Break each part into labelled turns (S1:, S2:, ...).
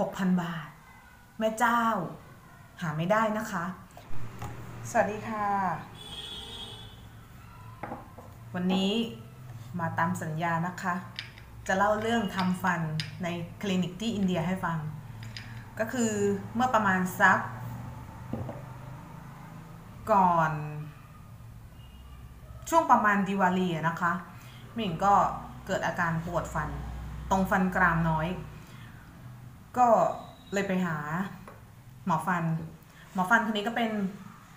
S1: 6,000 บาท แม่เจ้า หาไม่ได้นะคะ สวัสดีค่ะ วันนี้มาตามสัญญานะคะ จะเล่าเรื่องทำฟันในคลินิกที่อินเดียให้ฟัง ก็คือเมื่อประมาณสัก ก่อน ช่วงประมาณดิวาลีนะคะมิงก็เกิดอาการปวดฟัน ตรงฟันกรามน้อย ก็เลยไปหาหมอฟัน หมอฟันคนนี้ก็เป็น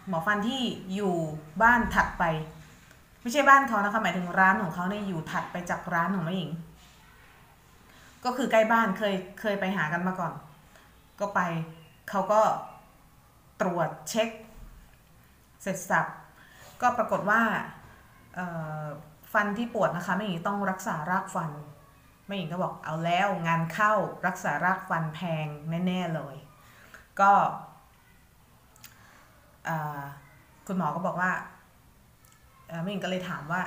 S1: หมอฟันที่อยู่บ้านถัดไป ไม่ใช่บ้านเขานะคะหมายถึงร้านของเขาเนี่ยอยู่ถัดไปจากร้านของแม่หญิง ก็คือใกล้บ้านเคยเคยไปหากันมาก่อน ก็ไปเขาก็ตรวจเช็ค เสร็จสับก็ปรากฏว่าฟันที่ปวดนะคะแม่หญิงต้องรักษารากฟัน หญิงก็บอกเอาแล้วงานเข้ารักษารากฟันแพงแน่ ๆเลย ก็คุณหมอก็บอกว่าแม่หญิงก็เลยถามว่า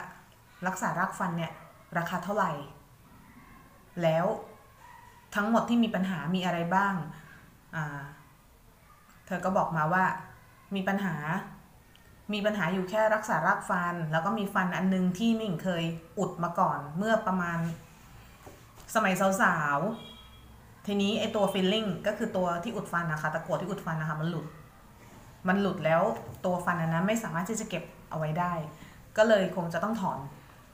S1: รักษารากฟันเนี่ยราคาเท่าไหร่ แล้วทั้งหมดที่มีปัญหามีอะไรบ้าง เธอก็บอกมาว่ามีปัญหา มีปัญหาอยู่แค่รักษารากฟัน แล้วก็มีฟันอันนึงที่มิ่งเคยอุดมาก่อนเมื่อประมาณ สมัยสาวๆ ทีนี้ไอตัว filling ก็คือตัวที่อุดฟันนะคะ ตะกั่วที่อุดฟันนะคะ มันหลุด มันหลุดแล้วตัวฟันอันนั้นไม่สามารถที่จะเก็บเอาไว้ได้ ก็เลยคงจะต้องถอน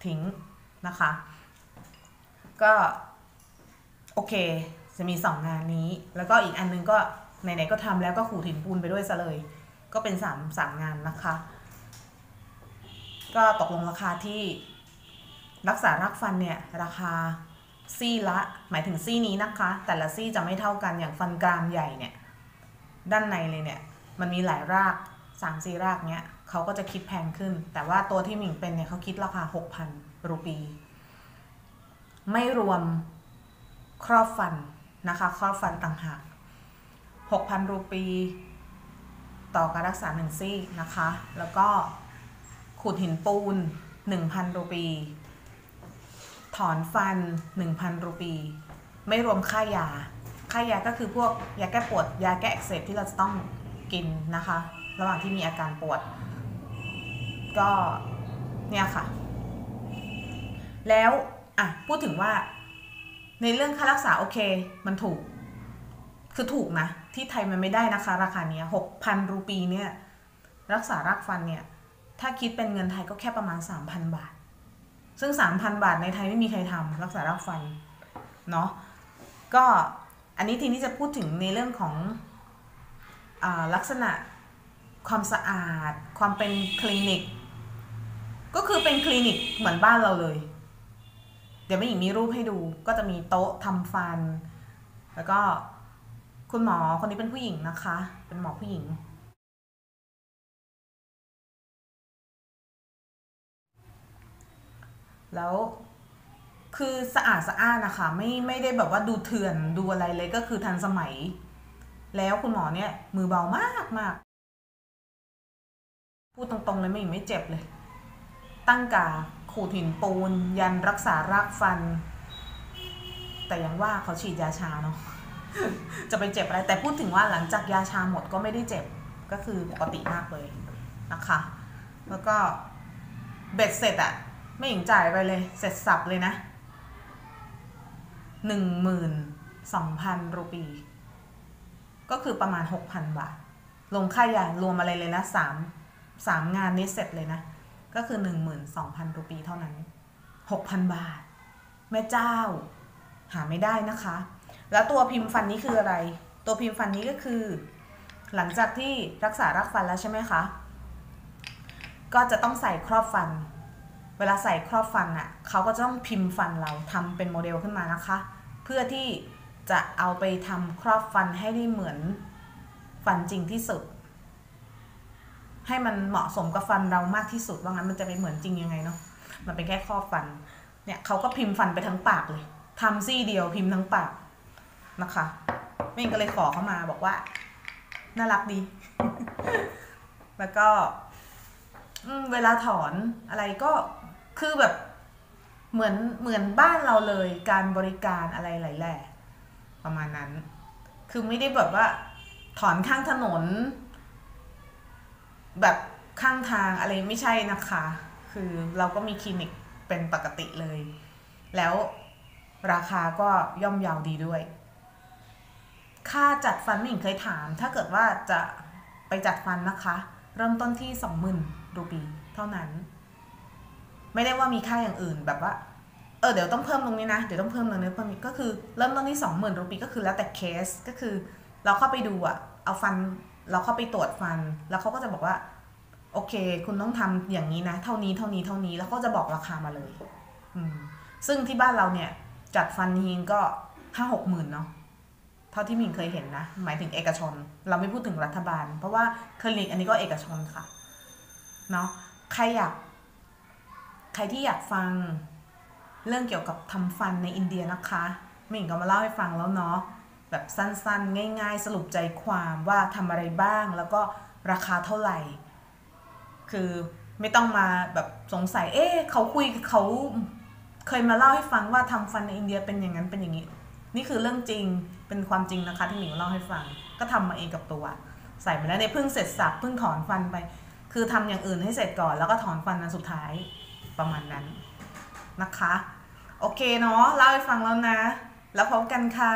S1: ทิ้งนะคะ ก็โอเค จะมีสองงานนี้ แล้วก็อีกอันนึงก็ไหนๆก็ทำแล้วก็ขูดหินปูนไปด้วยซะเลย ก็เป็นสามสามงานนะคะ ก็ตกลงราคาที่รักษารากฟันเนี่ย ราคา ซี่ละ หมายถึงซี่นี้นะคะ แต่ละซี่จะไม่เท่ากันอย่างฟันกรามใหญ่เนี่ย ด้านในเลยเนี่ย มันมีหลายรากสามสี่รากเนี้ยเขาก็จะคิดแพงขึ้น แต่ว่าตัวที่หมิงเป็นเนี่ยเขาคิดราคาหกพันรูปี ไม่รวมครอบฟันนะคะ ครอบฟันต่างหากหกพันรูปี ต่อการรักษาหนึ่งซี่นะคะ แล้วก็ขูดหินปูนหนึ่งพันรูปี ถอนฟัน 1,000 รูปี ไม่รวมค่ายา ค่ายาก็คือพวกยาแก้ปวด ยาแก้อักเสบที่เราจะต้องกินนะคะ ระหว่างที่มีอาการปวด ก็เนี่ยค่ะ แล้วอะพูดถึงว่า ในเรื่องค่ารักษาโอเค มันถูก คือถูกนะ ที่ไทยมันไม่ได้นะคะ ราคาเนี้ยหกพันรูปีเนี่ย รักษารากฟันเนี่ย ถ้าคิดเป็นเงินไทยก็แค่ประมาณ 3,000 บาท ซึ่ง 3,000 บาทในไทยไม่มีใครทำรักษารากฟันเนาะก็อันนี้ทีนี้จะพูดถึงในเรื่องของอลักษณะความสะอาด ความเป็นคลินิก ก็คือเป็นคลินิกเหมือนบ้านเราเลย เดี๋ยวไม่หญิงมีรูปให้ดู ก็จะมีโต๊ะทำฟัน แล้วก็คุณหมอคนนี้เป็นผู้หญิงนะคะ เป็นหมอผู้หญิง แล้วคือสะอาดสะอ้านนะคะไม่ไม่ได้แบบว่าดูเถื่อนดูอะไรเลยก็คือทันสมัย แล้วคุณหมอเนี่ย มือเบามากมากพูดตรงๆเลยไม่ไม่เจ็บเลย ตั้งกาขูดหินปูน ยันรักษารากฟัน แต่ยังว่าเขาฉีดยาชาเนาะจะไปเจ็บอะไร แต่พูดถึงว่าหลังจากยาชาหมดก็ไม่ได้เจ็บก็คือปกติมากเลยนะคะ แล้วก็เบ็ดเสร็จอะ ไม่หญิงจ่ายไปเลย เสร็จสับเลยนะหนึ่งหมื่นสองพันรูปี ก็คือประมาณหกพันบาท ลงค่ายารวมอะไรเลยนะสามสามงานนี้เสร็จเลยนะ ก็คือหนึ่งหมื่นสองพันรูปีเท่านั้นหกพันบาท แม่เจ้า หาไม่ได้นะคะ แล้วตัวพิมพ์ฟันนี้คืออะไร ตัวพิมพ์ฟันนี้ก็คือ หลังจากที่รักษารากฟันแล้วใช่ไหมคะ ก็จะต้องใส่ครอบฟัน วลาใส่ครอบฟันอะ่ะเขาก็จะต้องพิมพ์ฟันเราทำเป็นโมเดลขึ้นมานะคะ เพื่อที่จะเอาไปทำครอบฟันให้ได้เหมือนฟันจริงที่สุด ให้มันเหมาะสมกับฟันเรามากที่สุดว่างั้นมันจะไปเหมือนจริงยังไงเนาะมันเป็นแค่ครอบฟันเนี่ยเขาก็พิมพ์ฟันไปทั้งปากเลยทำซี่เดียวพิมพ์ทั้งปากนะคะแม่งก็เลยขอเข้ามาบอกว่า น่ารักดี แล้วก็เวลาถอนอะไรก็ คือแบบเหมือนเหมือนบ้านเราเลยการบริการอะไรหลายแหล่ประมาณนั้น คือไม่ได้แบบว่า ถอนข้างถนน แบบข้างทางอะไรไม่ใช่นะคะ คือเราก็มีคลินิกเป็นปกติเลย แล้วราคาก็ย่อมเยาวดีด้วย ค่าจัดฟันไม่เห็นเคยถาม ถ้าเกิดว่าจะไปจัดฟันนะคะ เริ่มต้นที่สองหมื่นรูปีเท่านั้น ไม่ได้ว่ามีค่าอย่างอื่นแบบว่าเออเดี๋ยวต้องเพิ่มตรงนี้นะเดี๋ยวต้องเพิ่มตรงนี้เพิ่มนี้ก็คือเริ่มต้นที่สองหมื่นรูปีก็คือแล้วแต่เคสก็คือ เราเข้าไปดูอะเอาฟันเราเข้าไปตรวจฟัน แล้วเขาก็จะบอกว่า โอเค คุณต้องทำอย่างนี้นะ เท่านี้เท่านี้เท่านี้แล้วก็จะบอกราคามาเลย อืม ซึ่งที่บ้านเราเนี่ย จัดฟันทีนก็ห้าหกหมื่นเนาะเท่าที่มิงเคยเห็นนะ หมายถึงเอกชน เราไม่พูดถึงรัฐบาล เพราะว่าคลินิกอันนี้ก็เอกชนค่ะ เนาะใครอยาก ใครที่อยากฟังเรื่องเกี่ยวกับทำฟันในอินเดียนะคะมิงก็มาเล่าให้ฟังแล้วเนาะแบบสั้นๆ ง่าย ๆ สรุปใจความว่าทำอะไรบ้าง แล้วก็ราคาเท่าไหร่ คือไม่ต้องมาแบบสงสัย เอ๊ะเขาคุยเขาเคยมาเล่าให้ฟังว่าทำฟันในอินเดียเป็นอย่างนั้นเป็นอย่างนี้ นี่คือเรื่องจริงเป็นความจริงนะคะที่หมิงเล่าให้ฟัง ก็ทำมาเองกับตัว ใส่มาแล้วเนี่ยเพิ่งเสร็จสับเพิ่งถอนฟันไป คือทำอย่างอื่นให้เสร็จก่อนแล้วก็ถอนฟันอันสุดท้าย ประมาณนั้นนะคะ โอเคเนาะเล่าให้ฟังแล้วนะ แล้วพบกันค่ะ